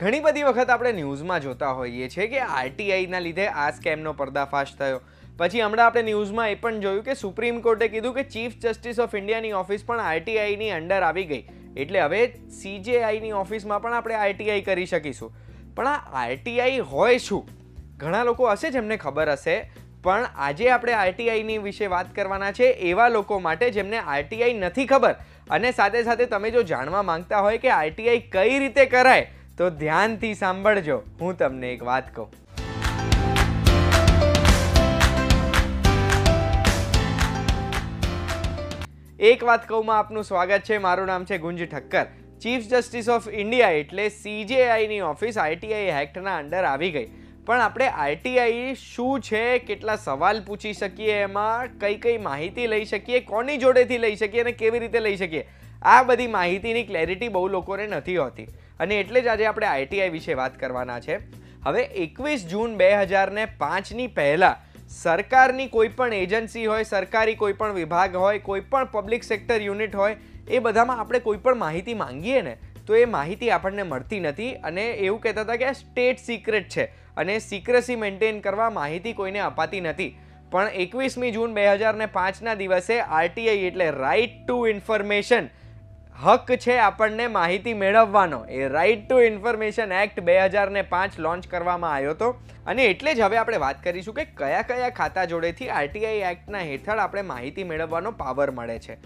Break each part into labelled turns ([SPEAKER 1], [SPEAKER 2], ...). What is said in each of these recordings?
[SPEAKER 1] ઘણી બધી વખત આપણે ન્યૂઝમાં જોતા હોઈએ છીએ કે આરટીઆઈના લીધે આ સ્કેમનો પર્દાફાશ થયો. પછી હમણાં આપણે ન્યૂઝમાં એ પણ જોયું કે સુપ્રીમ કોર્ટે કીધું કે ચીફ જસ્ટિસ ઓફ ઇન્ડિયાની ઓફિસ પણ આરટીઆઈની અંડર આવી ગઈ. એટલે હવે સીજેઆઈની ઓફિસમાં પણ આપણે આરટીઆઈ કરી શકીશું. પણ આ આરટીઆઈ હોય શું? ઘણા લોકો હશે જેમને ખબર હશે, પણ આજે આપણે આરટીઆઈની વિશે વાત કરવાના છે એવા લોકો માટે જેમને આરટીઆઈ નથી ખબર. અને સાથે સાથે તમે જો જાણવા માંગતા હોય કે આરટીઆઈ કઈ રીતે કરાય તો ધ્યાનથી સાંભળજો, હું તમને એક વાત કહું. એક વાત કહુંમાં આપનું સ્વાગત છે, મારું નામ છે Gunj Thakkar. Chief justice of India એટલે સીજેઆઈની ઓફિસ આઈટીઆઈ એક્ટના અંડર આવી ગઈ. પણ આપણે આરટીઆઈ શું છે, કેટલા સવાલ પૂછી શકીએ, એમાં કઈ કઈ માહિતી લઈ શકીએ, કોની જોડેથી લઈ શકીએ અને કેવી રીતે લઈ શકીએ, આ બધી માહિતીની ક્લેરિટી બહુ લોકોને નથી હોતી. અને એટલે જ આજે આપણે આઈટીઆઈ વિશે વાત કરવાના છે. હવે એકવીસ જૂન બે હજાર ને પાંચની પહેલાં સરકારની કોઈ પણ એજન્સી હોય, સરકારી કોઈ પણ વિભાગ હોય, કોઈ પણ પબ્લિક સેક્ટર યુનિટ હોય, એ બધામાં આપણે કોઈ પણ માહિતી માંગીએ ને, તો એ માહિતી આપણને મળતી નથી. અને એવું કહેતા હતા કે આ સ્ટેટ સિક્રેટ છે. અને સિક્રેસી મેન્ટેન કરવા માહિતી કોઈને અપાતી નથી. પણ એકવીસમી જૂન બે હજાર ને પાંચના દિવસે આરટીઆઈ એટલે રાઇટ ટુ ઇન્ફોર્મેશન હક છે આપણને માહિતી મેળવવાનો. એ રાઇટ ટુ ઇન્ફોર્મેશન એક્ટ બે હજાર ને પાંચ લોન્ચ કરવામાં આવ્યો હતો. અને એટલે જ હવે આપણે વાત કરીશું કે કયા કયા ખાતા જોડેથી આરટીઆઈ એક્ટના હેઠળ આપણે માહિતી મેળવવાનો પાવર મળે છે.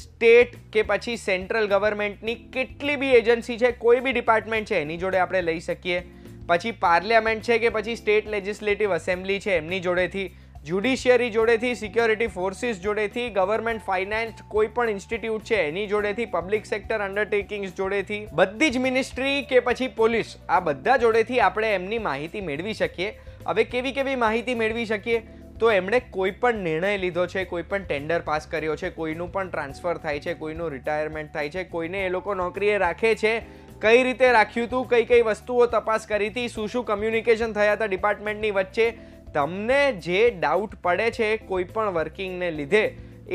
[SPEAKER 1] સ્ટેટ કે પછી સેન્ટ્રલ ગવર્મેન્ટની કેટલી બી એજન્સી છે, કોઈ બી ડિપાર્ટમેન્ટ છે, એની જોડે આપણે લઈ શકીએ. પછી પાર્લિયામેન્ટ છે કે પછી સ્ટેટ લેજિસ્લેટિવ એસેમ્બલી છે એમની જોડેથી, જ્યુડિશિયરી જોડેથી, સિક્યોરિટી ફોર્સિસ જોડેથી, ગવર્મેન્ટ ફાઇનાન્સ કોઈ પણ ઇન્સ્ટિટ્યૂટ છે એની જોડેથી, પબ્લિક સેક્ટર અન્ડરટેકિંગ્સ જોડેથી, બધી જ મિનિસ્ટ્રી કે પછી પોલીસ, આ બધા જોડેથી આપણે એમની માહિતી મેળવી શકીએ. હવે કેવી કેવી માહિતી મેળવી શકીએ? તો એમણે કોઈ પણ નિર્ણય લીધો છે, કોઈ પણ ટેન્ડર પાસ કર્યો છે, કોઈનું પણ ટ્રાન્સફર થાય છે, કોઈનું રિટાયરમેન્ટ થાય છે, કોઈને એ લોકો નોકરીએ રાખે છે કઈ રીતે રાખ્યું હતું કઈ કઈ વસ્તુઓ તપાસ કરી હતી, શું શું કમ્યુનિકેશન થયા હતા ડિપાર્ટમેન્ટની વચ્ચે, તમને જે ડાઉટ પડે છે કોઈ પણ વર્કિંગને લીધે,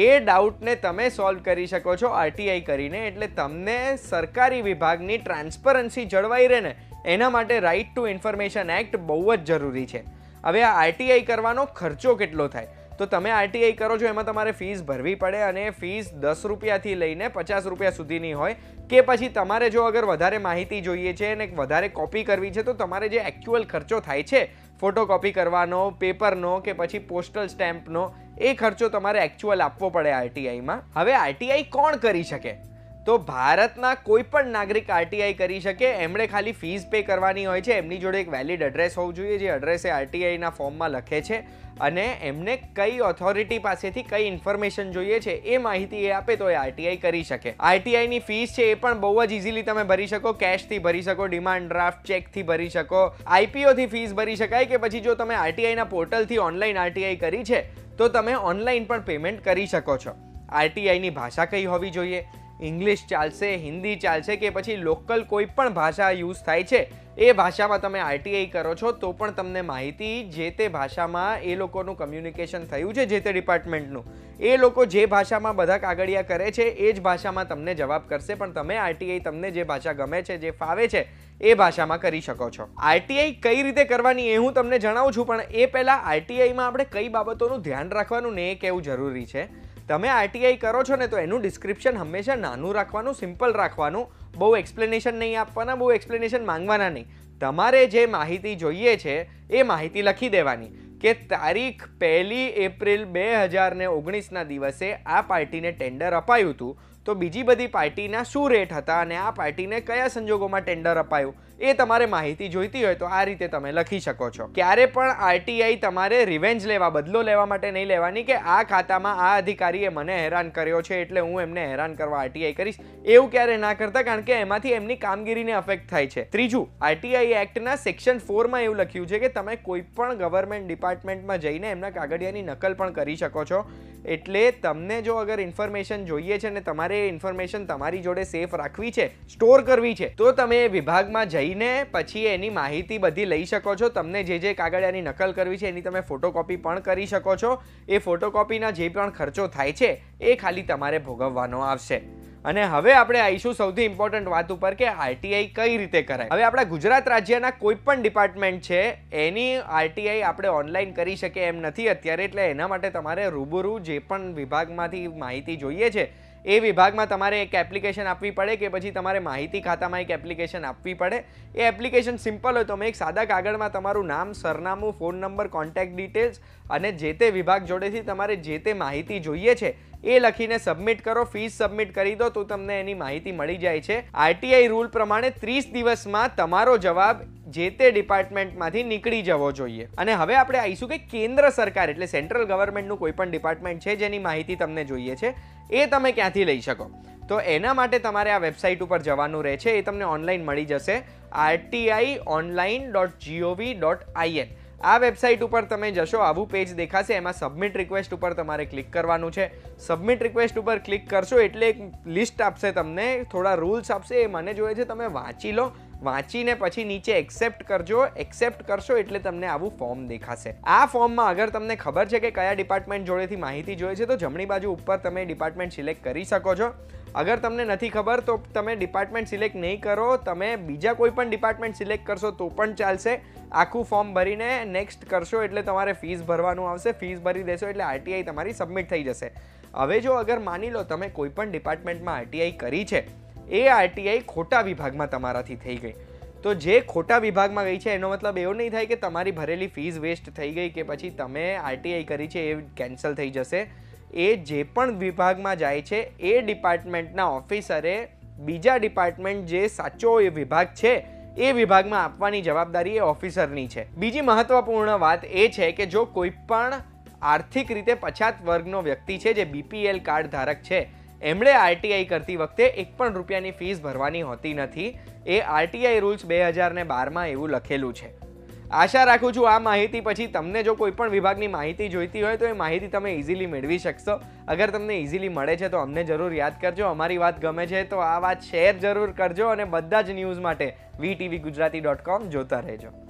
[SPEAKER 1] એ ડાઉટને તમે સોલ્વ કરી શકો છો આરટીઆઈ કરીને, એટલે તમને સરકારી વિભાગની ટ્રાન્સપરન્સી જળવાઈ રહે ને, એના માટે રાઇટ ટુ ઇન્ફોર્મેશન એક્ટ બહુ જ જરૂરી છે. હવે આ આરટીઆઈ કરવાનો ખર્ચો કેટલો થાય? તો તમે આરટીઆઈ કરો છો, એમાં તમારે ફીસ ભરવી પડે અને ફીસ દસ રૂપિયાથી લઈને પચાસ રૂપિયા સુધીની હોય કે પછી તમારે જો અગર વધારે માહિતી જોઈએ છે અને વધારે કોપી કરવી છે, તો તમારે જે એક્ચ્યુઅલ ખર્ચો થાય છે ફોટોકોપી કરવાનો પેપરનો કે પછી પોસ્ટલ સ્ટેમ્પનો એ ખર્ચો તમારે એકચ્યુઅલ આપવો પડે આરટીઆઈમાં. હવે આરટીઆઈ કોણ કરી શકે? તો ભારતના કોઈ પણ નાગરિક આરટીઆઈ કરી શકે, એમણે ખાલી ફીસ પે કરવાની હોય છે. એમની જોડે એક વેલિડ એડ્રેસ હોવું જોઈએ, જે એડ્રેસ એ આરટીઆઈના ફોર્મમાં લખે છે અને એમને કઈ ઓથોરિટી પાસેથી કઈ ઇન્ફોર્મેશન જોઈએ છે, એ માહિતી એ આપે તો એ આરટીઆઈ કરી શકે. આરટીઆઈની ફીસ છે એ પણ બહુ જ ઇઝીલી તમે ભરી શકો કેશથી ભરી શકો ડિમાન્ડ ડ્રાફ્ટ ચેકથી ભરી શકો આઈપીઓથી ફીસ ભરી શકાય કે પછી જો તમે આરટીઆઈના પોર્ટલથી ઓનલાઈન આરટીઆઈ કરી છે, તો તમે ઓનલાઈન પણ પેમેન્ટ કરી શકો છો. આરટીઆઈની ભાષા કઈ હોવી જોઈએ? ઇંગ્લિશ ચાલશે, હિન્દી ચાલશે કે પછી લોકલ કોઈ પણ ભાષા યુઝ થાય છે, એ ભાષામાં તમે આરટીઆઈ કરો છો, તો પણ તમને માહિતી જે તે ભાષામાં એ લોકોનું કમ્યુનિકેશન થયું છે, જે તે ડિપાર્ટમેન્ટનું એ લોકો જે ભાષામાં બધા કાગળિયા કરે છે, એ જ ભાષામાં તમને જવાબ કરશે, પણ તમે આરટીઆઈ તમને જે ભાષા ગમે છે, જે ફાવે છે, એ ભાષામાં કરી શકો છો. આરટીઆઈ કઈ રીતે કરવાની એ હું તમને જણાવું છું, પણ એ પહેલાં આરટીઆઈમાં આપણે કઈ બાબતોનું ધ્યાન રાખવાનું ને એ કહેવું જરૂરી છે. તમે આરટીઆઈ કરો છો ને તો એનું ડિસ્ક્રિપ્શન હંમેશા નાનું રાખવાનું સિમ્પલ રાખવાનું. બહુ એક્સપ્લેનેશન નહીં આપવાના, બહુ એક્સપ્લેનેશન માંગવાના નહીં. તમારે જે માહિતી જોઈએ છે, એ માહિતી લખી દેવાની કે તારીખ પહેલી એપ્રિલ બે હજાર ઓગણીસના દિવસે આ પાર્ટીને ટેન્ડર અપાયું હતું. તો બીજી બધી પાર્ટીના શું રેટ હતા અને આ પાર્ટીને કયા સંજોગોમાં ટેન્ડર અપાયું, એ તમારે માહિતી જોઈતી હોય તો આ રીતે તમે લખી શકો છો. ક્યારે પણ આરટીઆઈ તમારે રિવેન્જ લેવા, બદલો લેવા માટે નહીં લેવાની કે આ ખાતામાં આ અધિકારીએ મને હેરાન કર્યો છે એટલે હું એમને હેરાન કરવા આરટીઆઈ કરીશ, એવું ક્યારે ના કરતા કારણ કે એમાંથી એમની કામગીરીને અફેક્ટ થાય છે. ત્રીજું આરટીઆઈ એક્ટના સેક્શન ફોરમાં એવું લખ્યું છે કે તમે કોઈ પણ ગવર્મેન્ટ ડિપાર્ટમેન્ટમાં જઈને એમના કાગળિયાની નકલ પણ કરી શકો છો. એટલે તમને જો અગર ઇન્ફોર્મેશન જોઈએ છે ને તમારે એ ઇન્ફોર્મેશન તમારી જોડે સેફ રાખવી છે સ્ટોર કરવી છે, તો તમે વિભાગમાં જઈને પછી એની માહિતી બધી લઈ શકો છો. તમને જે જે કાગળિયાની નકલ કરવી છે એની તમે ફોટોકોપી પણ કરી શકો છો. એ ફોટોકોપીના જે પણ ખર્ચો થાય છે, એ ખાલી તમારે ભોગવવાનો આવશે. અને હવે આપણે આવીશું સૌથી ઇમ્પોર્ટન્ટ વાત ઉપર કે આરટીઆઈ કઈ રીતે કરાય. હવે આપણા ગુજરાત રાજ્યના કોઈ પણ ડિપાર્ટમેન્ટ છે, એની આરટીઆઈ આપણે ઓનલાઈન કરી શકીએ એમ નથી. અત્યારે એટલે એના માટે તમારે રૂબરૂ જે પણ વિભાગમાંથી માહિતી જોઈએ છે એ વિભાગમાં તમારે એક એપ્લિકેશન આપવી પડે કે પછી તમારે માહિતી ખાતામાં એક એપ્લિકેશન આપવી પડે. એ એપ્લિકેશન સિમ્પલ હોય તમે એક સાદા કાગળમાં તમારું નામ, સરનામું ફોન નંબર કોન્ટેક્ટ ડિટેલ્સ અને જે તે વિભાગ જોડેથી તમારે જે તે માહિતી જોઈએ છે, એ લખીને સબમિટ કરો. ફીસ સબમિટ કરી દો તો તમને એની માહિતી મળી જાય છે. આરટીઆઈ રૂલ પ્રમાણે ત્રીસ દિવસમાં તમારો જવાબ જે તે ડિપાર્ટમેન્ટમાંથી નીકળી જવો જોઈએ. અને હવે આપણે આવીશું કે કેન્દ્ર સરકાર એટલે સેન્ટ્રલ ગવર્મેન્ટનું કોઈ પણ ડિપાર્ટમેન્ટ છે જેની માહિતી તમને જોઈએ છે. એ તમે ક્યાંથી લઈ શકો? તો એના માટે તમારે આ વેબસાઇટ ઉપર જવાનું રહેશે. એ તમને ઓનલાઈન મળી જશે. RTI online dot GOV dot IN. આ વેબસાઇટ ઉપર તમે જશો, આવું પેજ દેખાશે. એમાં સબમિટ રિક્વેસ્ટ ઉપર તમારે ક્લિક કરવાનું છે. સબમિટ રિક્વેસ્ટ ઉપર ક્લિક કરશો એટલે એક લિસ્ટ આપશે તમને, થોડા રૂલ્સ આપશે. એ મને જોઈએ છે, તમે વાંચી લો. વાંચીને પછી નીચે એક્સેપ્ટ કરજો. એક્સેપ્ટ કરશો એટલે તમને આવું ફોર્મ દેખાશે. આ ફોર્મમાં અગર તમને ખબર છે કે કયા ડિપાર્ટમેન્ટ જોડેથી માહિતી જોઈએ છે, તો જમણી બાજુ ઉપર તમે ડિપાર્ટમેન્ટ સિલેક્ટ કરી શકો છો. અગર તમને નથી ખબર, તો તમે ડિપાર્ટમેન્ટ સિલેક્ટ નહીં કરો. તમે બીજા કોઈ પણ ડિપાર્ટમેન્ટ સિલેક્ટ કરશો, તો પણ ચાલશે. આખું ફોર્મ ભરીને નેક્સ્ટ કરશો એટલે તમારે ફીસ ભરવાનું આવશે. ફીસ ભરી દેશો એટલે આરટીઆઈ તમારી સબમિટ થઈ જશે. હવે જો અગર માની લો તમે કોઈ પણ ડિપાર્ટમેન્ટમાં આરટીઆઈ કરી છે એ આરટીઆઈ ખોટા વિભાગમાં તમારાથી થઈ ગઈ. તો જે ખોટા વિભાગમાં ગઈ છે, એનો મતલબ એવો નહીં થાય કે તમારી ભરેલી ફીસ વેસ્ટ થઈ ગઈ કે પછી તમે આરટીઆઈ કરી છે, એ કેન્સલ થઈ જશે. એ જે પણ વિભાગમાં જાય છે, એ ડિપાર્ટમેન્ટના ઓફિસરે બીજા ડિપાર્ટમેન્ટ જે સાચો એ વિભાગ છે, એ વિભાગમાં આપવાની જવાબદારી એ ઓફિસરની છે. બીજી મહત્વપૂર્ણ વાત એ છે કે જો કોઈ પણ આર્થિક રીતે પછાત વર્ગનો વ્યક્તિ છે, જે બીપીએલ કાર્ડ ધારક છે એમણે આરટીઆઈ કરતી વખતે એક પણ રૂપિયાની ફીસ ભરવાની હોતી નથી. એ આરટીઆઈ રૂલ્સ બે હજારને બારમાં એવું લખેલું છે. આશા રાખું છું આ માહિતી પછી તમને જો કોઈ પણ વિભાગની માહિતી જોઈતી હોય તો એ માહિતી તમે ઇઝીલી મેળવી શકશો. અગર તમને ઇઝીલી મળે છે તો અમને જરૂર યાદ કરજો. અમારી વાત ગમે છે તો આ વાત શેર જરૂર કરજો અને બધા જ ન્યૂઝ માટે વી ટીવી ગુજરાતી ડોટ કોમ જોતા રહેજો.